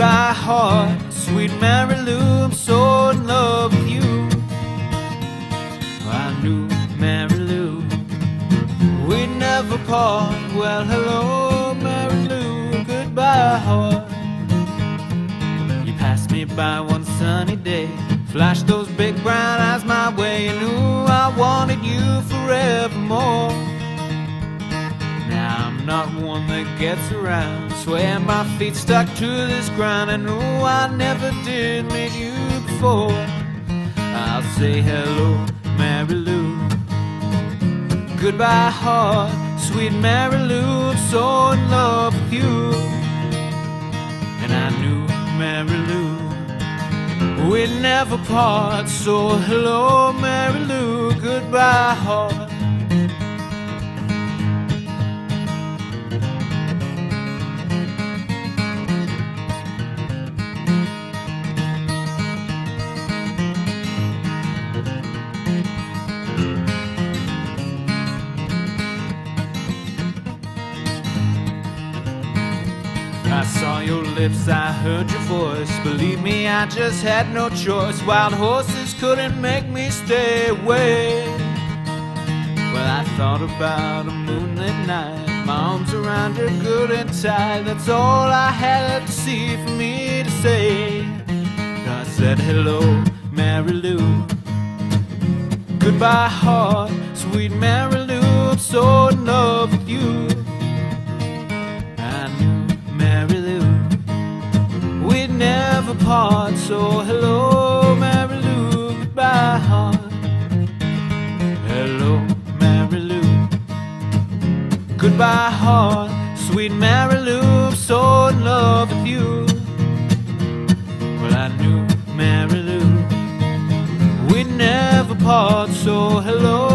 Goodbye, heart, sweet Mary Lou, I'm so in love with you. I knew Mary Lou, we'd never part. Well, hello, Mary Lou, goodbye, heart. You passed me by one sunny day, flashed those big brown eyes my way, and I'm one that gets around, swear my feet stuck to this ground, and knew I never did meet you before. I'll say hello, Mary Lou. Goodbye, heart, sweet Mary Lou. I'm so in love with you. And I knew Mary Lou. We'd never part. So hello, Mary Lou. Goodbye, heart. I saw your lips, I heard your voice. Believe me, I just had no choice. Wild horses couldn't make me stay away. Well, I thought about a moonlit night. My arms around her good and tight. That's all I had to see for me to say. I said, Hello, Mary Lou. Goodbye, heart, sweet Mary Lou. I'm so in love with you. Never so hello, Mary Lou. Goodbye, heart. Hello, Mary Lou. Goodbye, heart, sweet Mary Lou. So in love with you. Well, I knew Mary Lou. We'd never part, so heart. Hello,